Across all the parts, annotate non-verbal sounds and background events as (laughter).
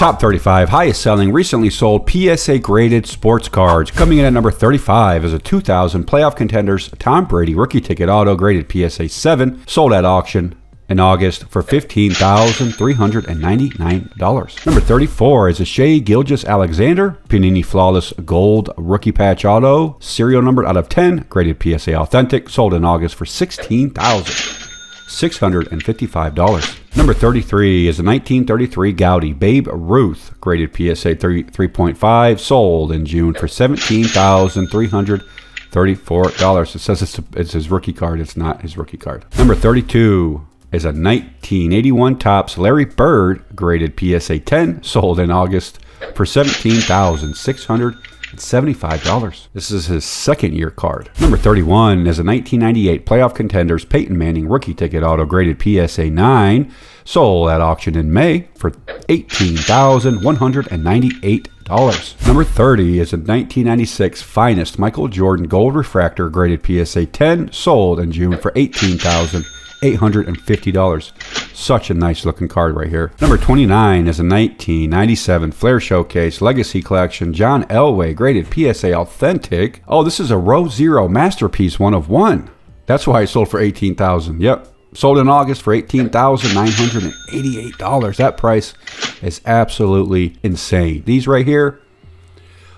Top 35 highest selling recently sold PSA graded sports cards. Coming in at number 35 is a 2000 playoff contenders Tom Brady rookie ticket auto graded PSA 7 sold at auction in August for $15,399. Number 34 is a Shai Gilgeous-Alexander Panini Flawless Gold Rookie Patch Auto, serial numbered out of 10, graded PSA Authentic, sold in August for $16,655. Number 33 is a 1933 Goudey Babe Ruth, graded PSA 3, 3.5, sold in June for $17,334. It says it's, it's his rookie card. It's not his rookie card. Number 32 is a 1981 Topps Larry Bird graded PSA 10, sold in August for $17,675. This is his second year card. Number 31 is a 1998 Playoff Contenders Peyton Manning rookie ticket auto graded PSA 9, sold at auction in May for $18,198. Number 30 is a 1996 Finest Michael Jordan Gold Refractor graded PSA 10, sold in June for $18,000. $850. Such a nice looking card right here. Number 29 is a 1997 Flair Showcase Legacy Collection John Elway graded PSA Authentic. Oh, this is a row zero masterpiece one of one. That's why it sold for 18000 Yep. Sold in August for $18,988. That price is absolutely insane. These right here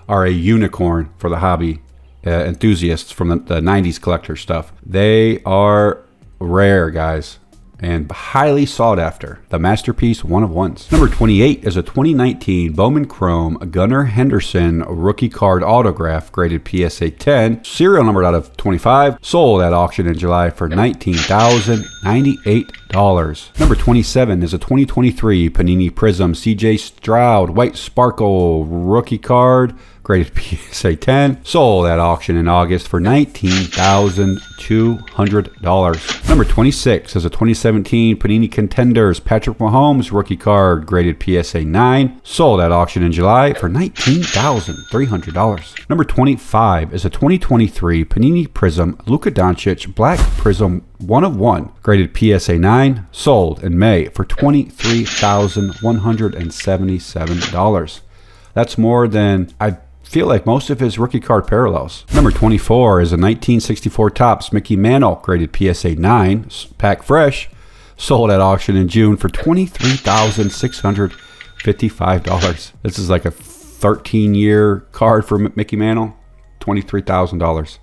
are a unicorn for the hobby uh, enthusiasts from the, the 90s collector stuff. They are rare, guys, and highly sought after. The masterpiece, one of ones. Number 28 is a 2019 Bowman Chrome Gunnar Henderson rookie card autograph graded PSA 10, serial numbered out of 25, sold at auction in July for $19,098. Number 27 is a 2023 Panini Prism CJ Stroud White Sparkle rookie card graded (laughs) PSA 10, sold at auction in August for $19,200. Number 26 is a 2017 Panini Contenders Patrick Mahomes rookie card graded PSA 9, sold at auction in July for $19,300. Number 25 is a 2023 Panini Prism Luka Doncic Black Prism 1 of 1 graded PSA 9, sold in May for $23,177. That's more than I feel like most of his rookie card parallels. Number 24 is a 1964 Topps Mickey Mantle graded PSA 9, pack fresh, sold at auction in June for $23,655. This is like a 13 year card for Mickey Mantle, $23,000.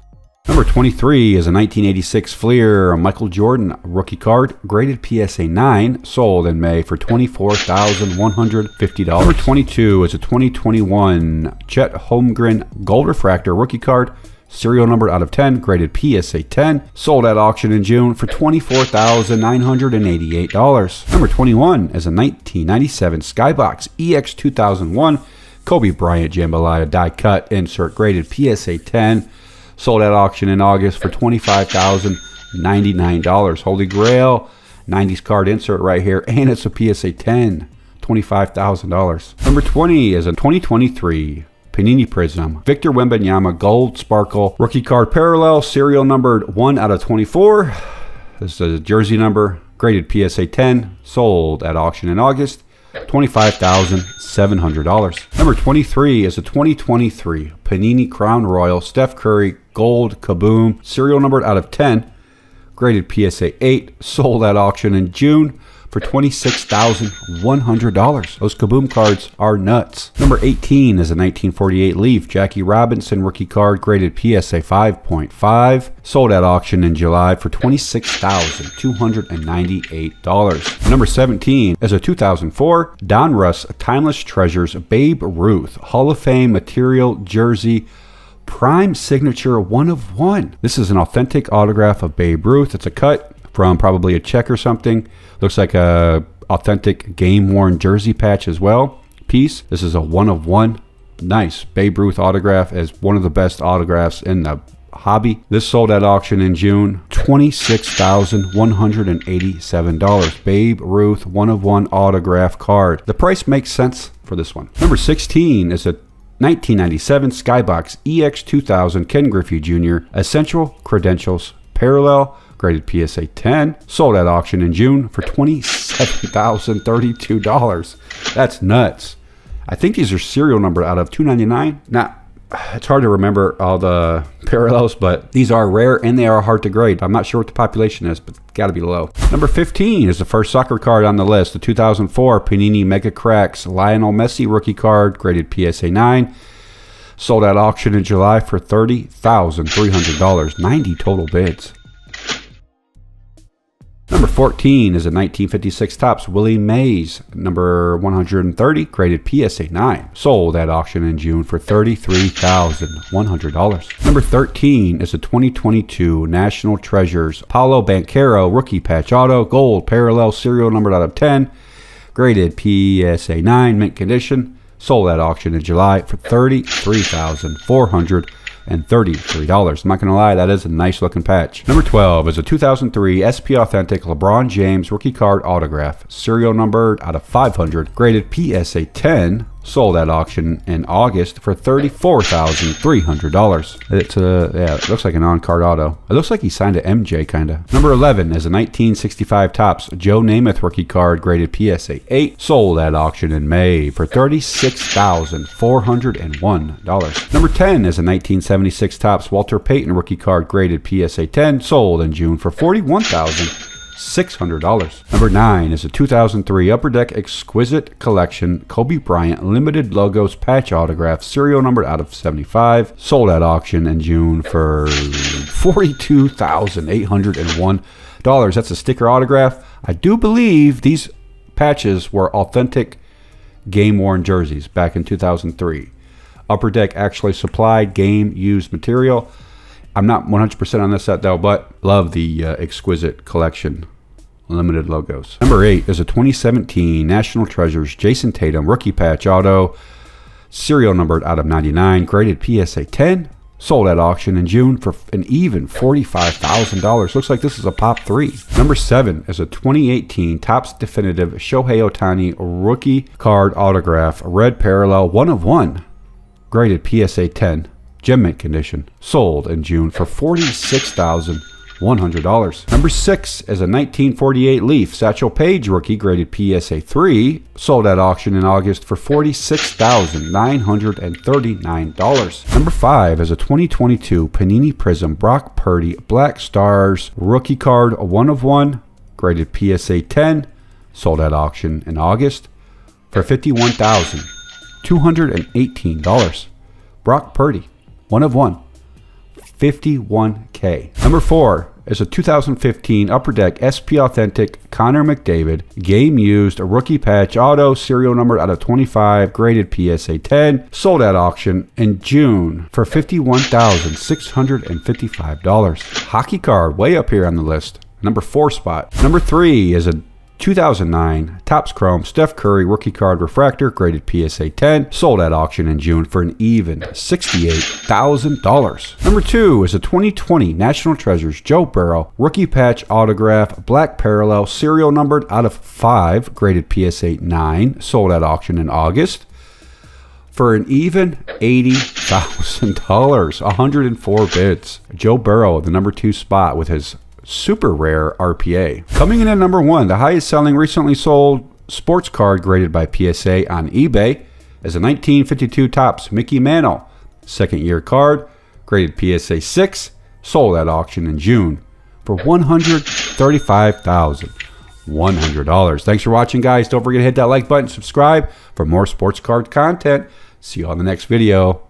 Number 23 is a 1986 Fleer Michael Jordan rookie card, graded PSA 9, sold in May for $24,150. Number 22 is a 2021 Chet Holmgren Gold Refractor rookie card, serial number out of 10, graded PSA 10, sold at auction in June for $24,988. Number 21 is a 1997 Skybox EX 2001 Kobe Bryant Jambalaya die cut insert graded PSA 10 sold at auction in August for $25,099. Holy Grail 90s card insert right here, and it's a PSA 10, $25,000. Number 20 is a 2023 Panini Prism Victor Wembanyama Gold Sparkle rookie card parallel, serial numbered 1 out of 24. This is a jersey number, graded PSA 10, sold at auction in August. $25,700. Number 23 is a 2023 Panini Crown Royal Steph Curry Gold Kaboom, serial numbered out of 10, graded PSA 8, sold at auction in June for $26,100. Those Kaboom cards are nuts. Number 18 is a 1948 Leaf Jackie Robinson rookie card graded PSA 5.5, sold at auction in July for $26,298. Number 17 is a 2004 Donruss Timeless Treasures Babe Ruth Hall of Fame material jersey prime signature one of one. This is an authentic autograph of Babe Ruth. It's a cut from probably a check or something. Looks like a authentic game worn jersey patch as well. Piece. This is a one of one. Nice Babe Ruth autograph as one of the best autographs in the hobby. This sold at auction in June. $26,187. Babe Ruth one of one autograph card. The price makes sense for this one. Number 16 is a 1997 Skybox EX2000 Ken Griffey Jr. Essential Credentials Parallel graded PSA 10, sold at auction in June for $27,032. That's nuts. I think these are serial number out of 299. Now, it's hard to remember all the (laughs) parallels, but these are rare and they are hard to grade. I'm not sure what the population is, but got to be low. Number 15 is the first soccer card on the list, the 2004 Panini Mega Cracks Lionel Messi rookie card, graded PSA 9. Sold at auction in July for $30,300. 90 total bids. Number 14 is a 1956 Topps Willie Mays, number 130, graded PSA 9. Sold at auction in June for $33,100. Number 13 is a 2022 National Treasures Paolo Banchero Rookie Patch Auto, gold, parallel, serial numbered out of 10, graded PSA 9, mint condition. Sold at auction in July for $33,400 and $33. I'm not going to lie, that is a nice looking patch. Number 12 is a 2003 SP Authentic LeBron James rookie card autograph, serial numbered out of 500, graded PSA 10, sold at auction in August for $34,300. It's a, yeah, it looks like an on-card auto. It looks like he signed an MJ kinda. Number 11 is a 1965 Topps Joe Namath rookie card graded PSA 8, sold at auction in May for $36,401. Number 10 is a 1976 Topps Walter Payton rookie card graded PSA 10, sold in June for 41000 $600. Number 9 is a 2003 Upper Deck Exquisite Collection Kobe Bryant Limited Logos Patch Autograph, serial numbered out of 75, sold at auction in June for $42,801. That's a sticker autograph. I do believe these patches were authentic game worn jerseys back in 2003. Upper Deck actually supplied game used material. I'm not 100% on this set though, but love the uh, exquisite collection limited logos. Number eight is a 2017 National Treasures Jayson Tatum rookie patch auto, serial numbered out of 99, graded PSA 10, sold at auction in June for an even $45,000. Looks like this is a pop three. Number seven is a 2018 Topps Definitive Shohei Ohtani rookie card autograph, red parallel, one of one, graded PSA 10 gem mint condition, sold in June for $46,100. Number six is a 1948 Leaf Satchel Paige rookie graded PSA 3, sold at auction in August for $46,939. Number five is a 2022 Panini Prism Brock Purdy Black Stars rookie card, a one of one, graded PSA 10, sold at auction in August for $51,218. Brock Purdy one of one. 51K. Number four is a 2015 Upper Deck SP Authentic Connor McDavid game used a rookie patch auto serial number out of 25 graded PSA 10 sold at auction in June for $51,655. Hockey card way up here on the list. Number four spot. Number three is a 2009 Topps Chrome Steph Curry rookie card refractor graded PSA 10 sold at auction in June for an even $68,000. Number 2 is a 2020 National Treasures Joe Burrow rookie patch autograph black parallel serial numbered out of 5 graded PSA 9 sold at auction in August for an even $80,000. 104 bids. Joe Burrow, the number 2 spot with his super rare RPA. Coming in at number one, the highest selling recently sold sports card graded by PSA on eBay is a 1952 Topps Mickey Mantle second year card graded PSA 6, sold at auction in June for $135,100. Thanks for watching, guys. Don't forget to hit that like button, subscribe for more sports card content. See you on the next video.